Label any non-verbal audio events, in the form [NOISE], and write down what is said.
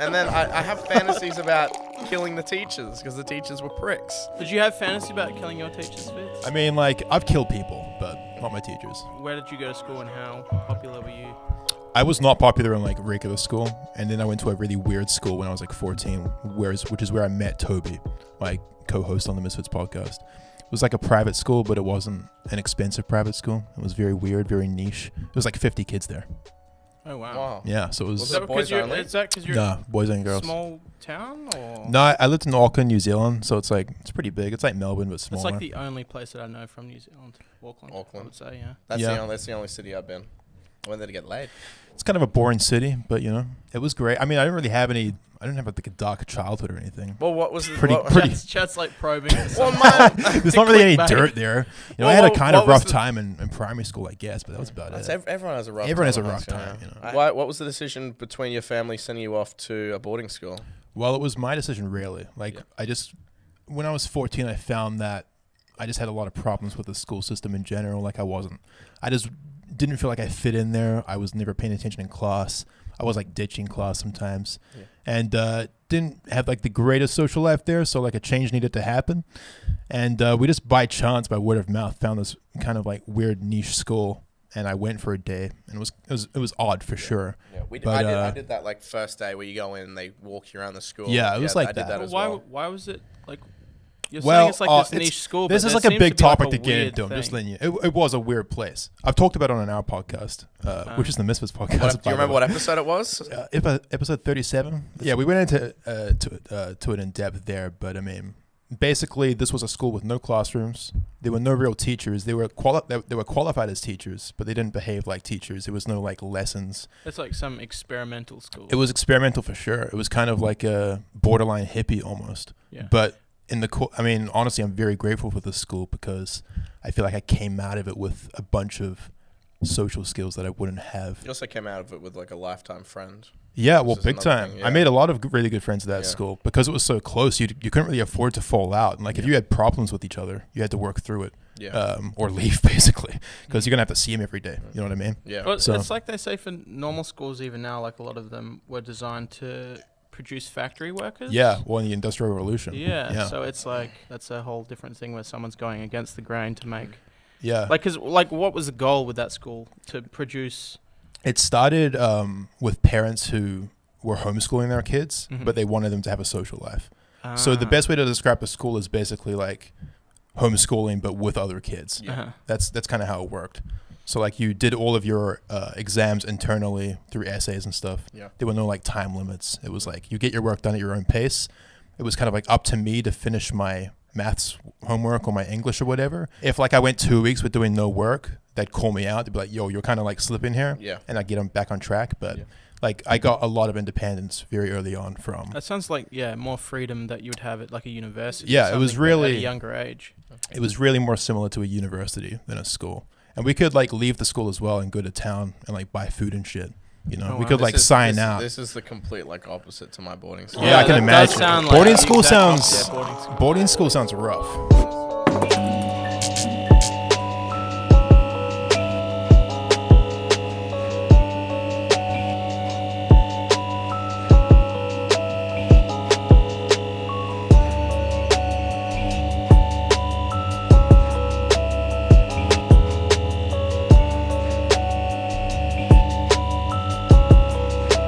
and then I, I have fantasies about killing the teachers because the teachers were pricks. Did you have fantasy about killing your teachers, Fitz? I mean, like I've killed people, but not my teachers. Where did you go to school and how popular were you? I was not popular in like regular school, and then I went to a really weird school when I was like 14, whereas which is where I met Toby, my co-host on the Misfits podcast. It was like a private school, but it wasn't an expensive private school. It was very weird, very niche. It was like 50 kids there. Oh wow. Wow. Yeah, so it was. Was Is that because boys you're, only? is that 'cause you're Nah, boys and girls. small town or? No, I, I lived in Auckland, New Zealand, so it's like it's pretty big. It's like Melbourne, but smaller. It's like the only place that I know from New Zealand. Auckland. I Auckland. would say, yeah. That's Yeah. the only that's the only city I've been. When did it get laid? it's kind of a boring city, but you know, it was great. I mean, I didn't really have any. I didn't have like a dark childhood or anything. Well, what was the Pretty- what, pretty- Chat's, chat's like probing. [LAUGHS] Well, something. mine, [LAUGHS] There's not really any clickbait. dirt there. You know, I had a kind of rough the- time in, in primary school, I guess, but that was about it. ev- everyone has a rough. Everyone has time a rough time, you know. Why? What was the decision between your family sending you off to a boarding school? Well, it was my decision, really. Like, Yeah. I just, when I was 14, I found that I just had a lot of problems with the school system in general. Like, I wasn't, I just didn't feel like I fit in there. I was never paying attention in class. I was like ditching class sometimes, Yeah. and uh, didn't have like the greatest social life there. So like a change needed to happen, and uh, we just by chance, by word of mouth, found this kind of like weird niche school, and I went for a day, and it was it was it was odd for sure. Yeah, we did, But, I did. I uh, did that like first day where you go in and they walk you around the school. Yeah, it was like I did that. that But as why? well. Why was it like? You're Well, saying it's like uh, this niche school. This but is like a big to be, like, topic a to get weird into. I'm just thing. letting you. It, it was a weird place. I've talked about it on our podcast, uh, Ah. which is the Misfits podcast. What- do you remember what episode it was? Uh, epi- episode 37. Yeah, we went into uh, to uh, to it in depth there, but I mean, basically, this was a school with no classrooms. There were no real teachers. They were quali- they, they were qualified as teachers, but they didn't behave like teachers. There was no like lessons. It's like some experimental school. It was experimental for sure. It was kind of like a borderline hippie almost. yeah. But in the co- I mean, honestly, I'm very grateful for this school because I feel like I came out of it with a bunch of social skills that I wouldn't have. You also came out of it with like a lifetime friend. Yeah, well, big time. thing, I made a lot of really good friends at that Yeah. school because it was so close. You you couldn't really afford to fall out, and like if you had problems with each other, you had to work through it Yeah. um, or leave [LAUGHS] basically because you're gonna have to see them every day. You know what I mean? yeah. Well, So- it's like they say for normal schools, even now, like a lot of them were designed to produce factory workers. Yeah. Well, in the Industrial Revolution. Yeah, [LAUGHS] Yeah. so it's like that's a whole different thing where someone's going against the grain to make yeah. like cuz like what was the goal with that school to produce It started um, with parents who were homeschooling their kids, Mhm. but they wanted them to have a social life. So the Ah, best way to describe a school is basically like homeschooling, but with other kids. Yeah. uh-huh. That's that's kind of how it worked. So like you did all of your uh, exams internally through essays and stuff. Yeah. There were no like time limits. It was like you get your work done at your own pace. It was kind of like up to me to finish my maths homework or my English or whatever. If like I went two weeks with doing no work, they'd call me out. They'd be like, "Yo, you're kind of like slipping here," Yeah. and I get them back on track. But Yeah. like I got a lot of independence very early on from. That sounds like yeah, more freedom that you would have at like a university. Yeah, it was something, at really- a younger age. it was really more similar to a university than a school. And we could like leave the school as well and go to town and like buy food and shit. You know, Oh, we wow. could This like is- sign this, out. This is the complete like opposite to my boarding school. Yeah, I can imagine. sound Boarding the school sounds- opposite of boarding school. Boarding school sounds rough.